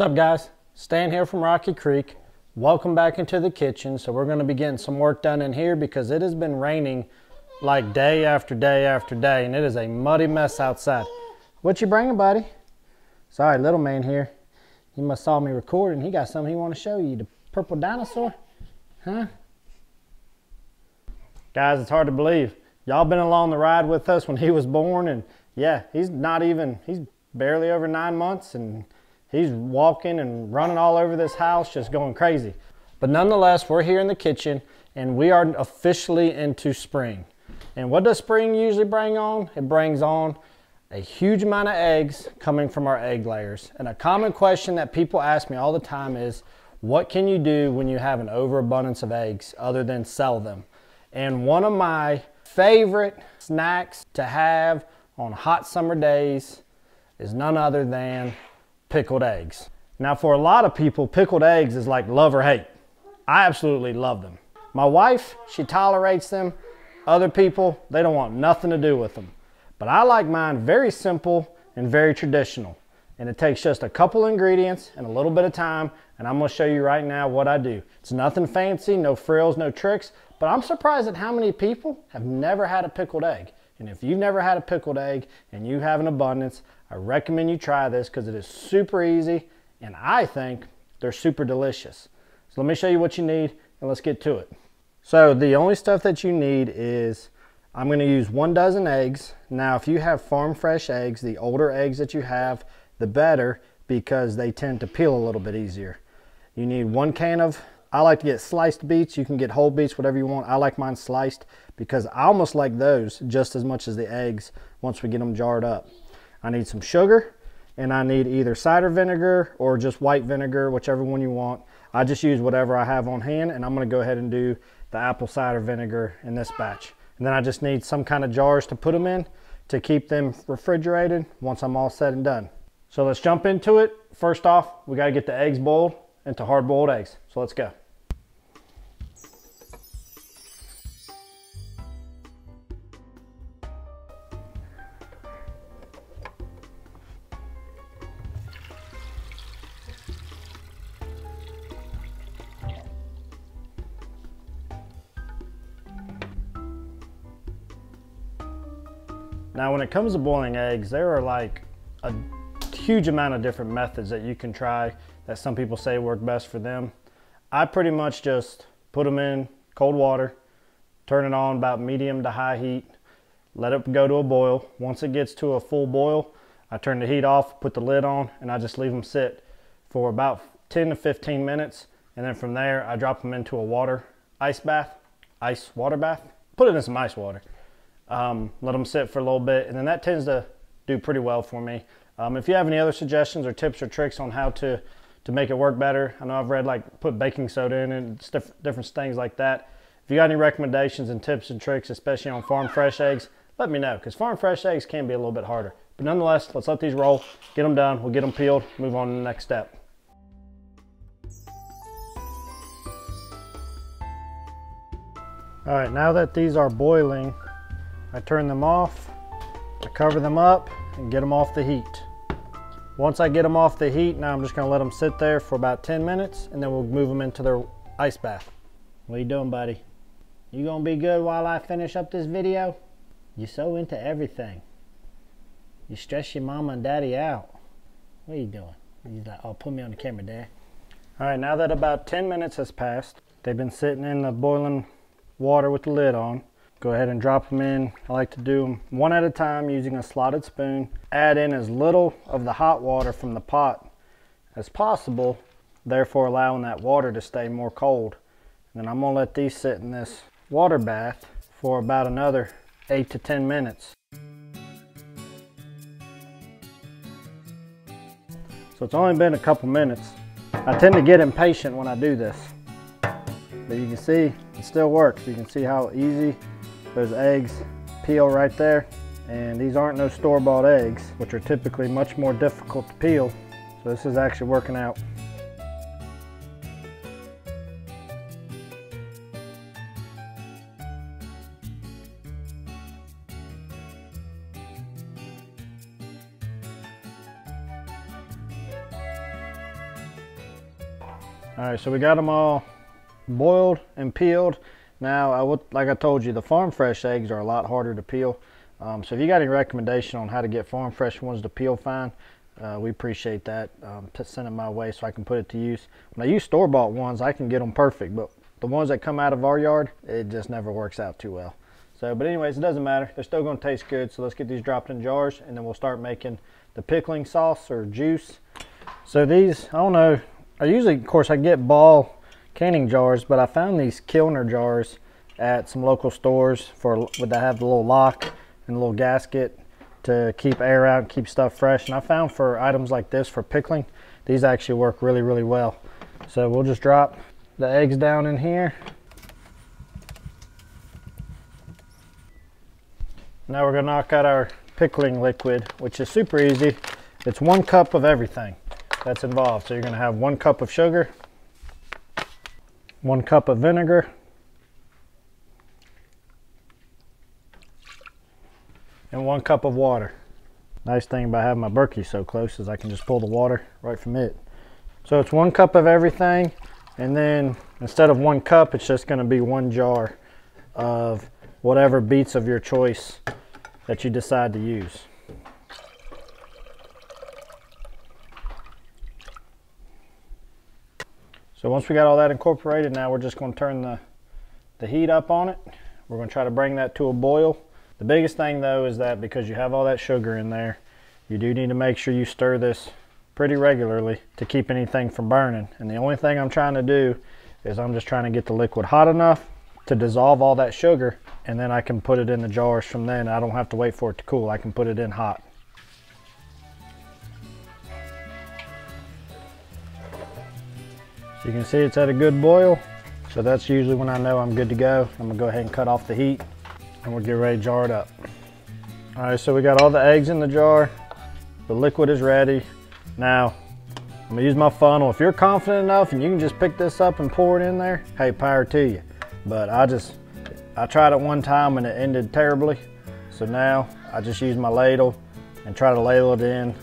What's up guys? Stan here from Rocky Creek. Welcome back into the kitchen. So we're gonna be getting some work done in here because it has been raining like day after day after day and it is a muddy mess outside. What you bringing buddy? Sorry, little man here. He must saw me recording. He got something he want to show you. The purple dinosaur? Huh? Guys, it's hard to believe. Y'all been along the ride with us when he was born and yeah, he's not even, he's barely over nine months and he's walking and running all over this house, just going crazy. But nonetheless, we're here in the kitchen and we are officially into spring. And what does spring usually bring on? It brings on a huge amount of eggs coming from our egg layers. And a common question that people ask me all the time is, what can you do when you have an overabundance of eggs other than sell them? And one of my favorite snacks to have on hot summer days is none other than pickled eggs. Now for a lot of people, pickled eggs is like love or hate. I absolutely love them. My wife, she tolerates them. Other people, they don't want nothing to do with them. But I like mine very simple and very traditional. And it takes just a couple ingredients and a little bit of time. And I'm gonna show you right now what I do. It's nothing fancy, no frills, no tricks. But I'm surprised at how many people have never had a pickled egg. And if you've never had a pickled egg and you have an abundance, I recommend you try this because it is super easy and I think they're super delicious. So let me show you what you need and let's get to it. So the only stuff that you need is I'm going to use one dozen eggs. Now if you have farm fresh eggs, the older eggs that you have, the better because they tend to peel a little bit easier. You need one can of, I like to get sliced beets. You can get whole beets, whatever you want. I like mine sliced because I almost like those just as much as the eggs once we get them jarred up. I need some sugar and I need either cider vinegar or just white vinegar, whichever one you want. I just use whatever I have on hand and I'm gonna go ahead and do the apple cider vinegar in this batch. And then I just need some kind of jars to put them in to keep them refrigerated once I'm all said and done. So let's jump into it. First off, we gotta get the eggs boiled into hard boiled eggs. So let's go. When it comes to boiling eggs, there are like a huge amount of different methods that you can try that some people say work best for them. I pretty much just put them in cold water, turn it on about medium to high heat, let it go to a boil. Once it gets to a full boil, I turn the heat off, put the lid on, and I just leave them sit for about 10 to 15 minutes. And then from there, I drop them into a water ice bath, ice water bath. Put it in some ice water um, let them sit for a little bit, and then that tends to do pretty well for me. Um, if you have any other suggestions or tips or tricks on how to, to make it work better, I know I've read like put baking soda in and diff different things like that. If you got any recommendations and tips and tricks, especially on farm fresh eggs, let me know because farm fresh eggs can be a little bit harder. But nonetheless, let's let these roll, get them done, we'll get them peeled, move on to the next step. All right, now that these are boiling, I turn them off, I cover them up and get them off the heat. Once I get them off the heat, now I'm just gonna let them sit there for about 10 minutes and then we'll move them into their ice bath. What are you doing, buddy? You gonna be good while I finish up this video? You're so into everything. You stress your mama and daddy out. What are you doing? He's like, oh, put me on the camera, dad. All right, now that about 10 minutes has passed, they've been sitting in the boiling water with the lid on. Go ahead and drop them in. I like to do them one at a time using a slotted spoon. Add in as little of the hot water from the pot as possible, therefore allowing that water to stay more cold. And then I'm gonna let these sit in this water bath for about another eight to 10 minutes. So it's only been a couple minutes. I tend to get impatient when I do this. But you can see it still works. You can see how easy those eggs peel right there. And these aren't no store-bought eggs, which are typically much more difficult to peel. So this is actually working out. All right, so we got them all boiled and peeled. Now, I would, like I told you, the farm fresh eggs are a lot harder to peel. Um, so if you got any recommendation on how to get farm fresh ones to peel fine, uh, we appreciate that. Um, send them my way so I can put it to use. When I use store-bought ones, I can get them perfect, but the ones that come out of our yard, it just never works out too well. So, but anyways, it doesn't matter. They're still going to taste good. So let's get these dropped in jars, and then we'll start making the pickling sauce or juice. So these, I don't know. I usually, of course, I get ball canning jars, but I found these Kilner jars at some local stores for would they have the little lock and little gasket to keep air out and keep stuff fresh. And I found for items like this for pickling, these actually work really, really well. So we'll just drop the eggs down in here. Now we're gonna knock out our pickling liquid, which is super easy. It's one cup of everything that's involved. So you're gonna have one cup of sugar, one cup of vinegar, and one cup of water. Nice thing about having my Berkey so close is I can just pull the water right from it. So it's one cup of everything and then instead of one cup it's just going to be one jar of whatever beets of your choice that you decide to use. So once we got all that incorporated now we're just going to turn the, the heat up on it. We're going to try to bring that to a boil the biggest thing though is that because you have all that sugar in there, you do need to make sure you stir this pretty regularly to keep anything from burning. And the only thing I'm trying to do is I'm just trying to get the liquid hot enough to dissolve all that sugar and then I can put it in the jars from then. I don't have to wait for it to cool. I can put it in hot. You can see it's at a good boil. So that's usually when I know I'm good to go. I'm gonna go ahead and cut off the heat and we'll get ready to jar it up. All right, so we got all the eggs in the jar. The liquid is ready. Now, I'm gonna use my funnel. If you're confident enough and you can just pick this up and pour it in there, hey, power to you. But I just, I tried it one time and it ended terribly. So now I just use my ladle and try to ladle it in.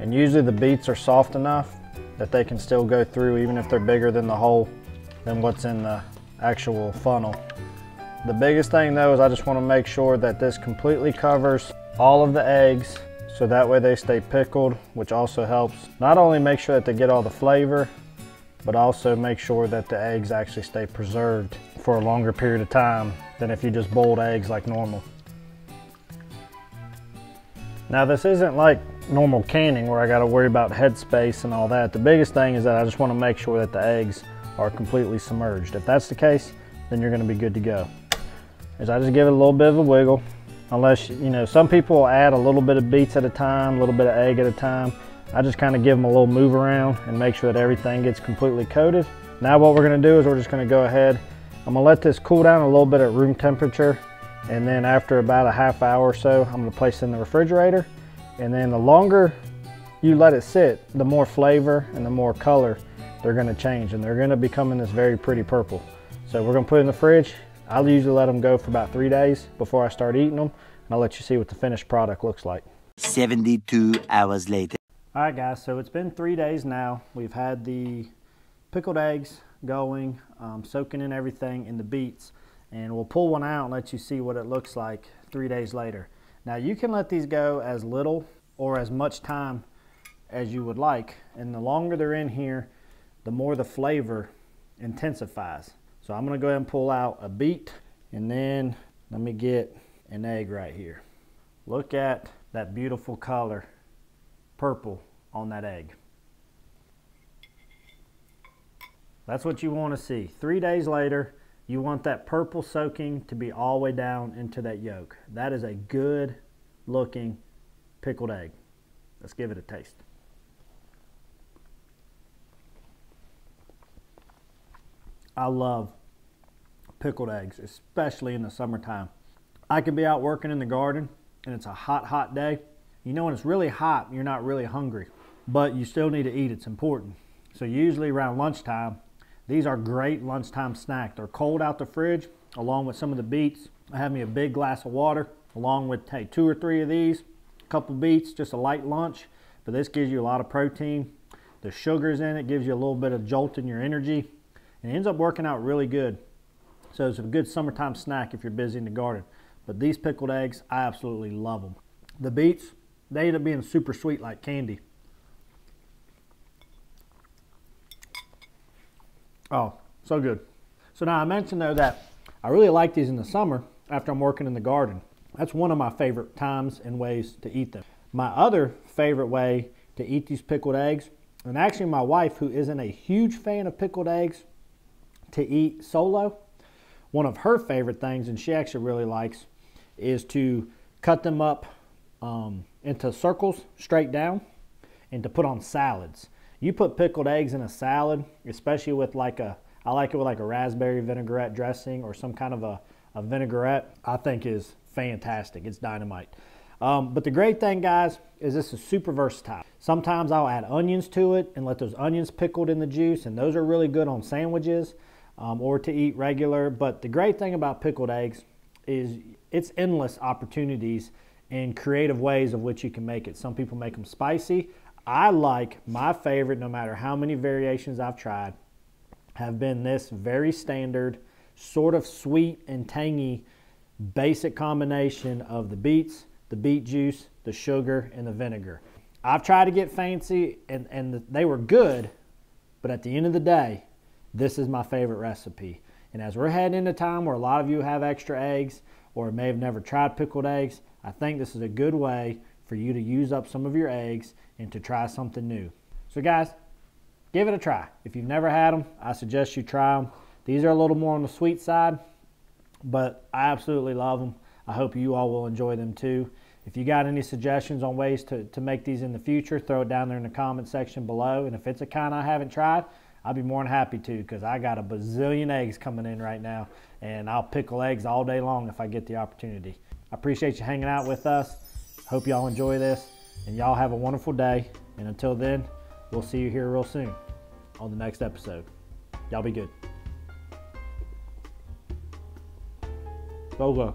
And usually the beets are soft enough that they can still go through even if they're bigger than the hole than what's in the actual funnel. The biggest thing though is I just want to make sure that this completely covers all of the eggs so that way they stay pickled, which also helps not only make sure that they get all the flavor, but also make sure that the eggs actually stay preserved for a longer period of time than if you just boiled eggs like normal. Now this isn't like normal canning where I got to worry about headspace and all that. The biggest thing is that I just want to make sure that the eggs are completely submerged. If that's the case, then you're going to be good to go is I just give it a little bit of a wiggle. Unless, you know, some people add a little bit of beets at a time, a little bit of egg at a time. I just kind of give them a little move around and make sure that everything gets completely coated. Now what we're gonna do is we're just gonna go ahead. I'm gonna let this cool down a little bit at room temperature. And then after about a half hour or so, I'm gonna place it in the refrigerator. And then the longer you let it sit, the more flavor and the more color they're gonna change. And they're gonna become in this very pretty purple. So we're gonna put it in the fridge I'll usually let them go for about three days before I start eating them. And I'll let you see what the finished product looks like. 72 hours later. All right, guys, so it's been three days now. We've had the pickled eggs going, um, soaking in everything in the beets. And we'll pull one out and let you see what it looks like three days later. Now, you can let these go as little or as much time as you would like. And the longer they're in here, the more the flavor intensifies. So I'm gonna go ahead and pull out a beet and then let me get an egg right here. Look at that beautiful color, purple on that egg. That's what you wanna see. Three days later, you want that purple soaking to be all the way down into that yolk. That is a good looking pickled egg. Let's give it a taste. I love pickled eggs, especially in the summertime. I could be out working in the garden and it's a hot, hot day. You know, when it's really hot, you're not really hungry, but you still need to eat. It's important. So usually around lunchtime, these are great lunchtime snack. They're cold out the fridge, along with some of the beets. I have me a big glass of water, along with hey, two or three of these, a couple beets, just a light lunch. But this gives you a lot of protein The sugar's in it, gives you a little bit of jolt in your energy, and it ends up working out really good. So it's a good summertime snack if you're busy in the garden. But these pickled eggs, I absolutely love them. The beets, they end up being super sweet like candy. Oh, so good. So now I mentioned though that I really like these in the summer after I'm working in the garden. That's one of my favorite times and ways to eat them. My other favorite way to eat these pickled eggs, and actually my wife, who isn't a huge fan of pickled eggs to eat solo, one of her favorite things, and she actually really likes, is to cut them up um, into circles straight down and to put on salads. You put pickled eggs in a salad, especially with like a, I like it with like a raspberry vinaigrette dressing or some kind of a, a vinaigrette, I think is fantastic. It's dynamite. Um, but the great thing, guys, is this is super versatile. Sometimes I'll add onions to it and let those onions pickled in the juice, and those are really good on sandwiches um, or to eat regular. But the great thing about pickled eggs is it's endless opportunities and creative ways of which you can make it. Some people make them spicy. I like my favorite, no matter how many variations I've tried, have been this very standard, sort of sweet and tangy, basic combination of the beets, the beet juice, the sugar, and the vinegar. I've tried to get fancy, and, and they were good, but at the end of the day, this is my favorite recipe. And as we're heading into time where a lot of you have extra eggs or may have never tried pickled eggs, I think this is a good way for you to use up some of your eggs and to try something new. So, guys, give it a try. If you've never had them, I suggest you try them. These are a little more on the sweet side, but I absolutely love them. I hope you all will enjoy them too. If you got any suggestions on ways to, to make these in the future, throw it down there in the comment section below. And if it's a kind I haven't tried, I'll be more than happy to because I got a bazillion eggs coming in right now, and I'll pickle eggs all day long if I get the opportunity. I appreciate you hanging out with us. Hope y'all enjoy this, and y'all have a wonderful day. And until then, we'll see you here real soon on the next episode. Y'all be good. Go, go.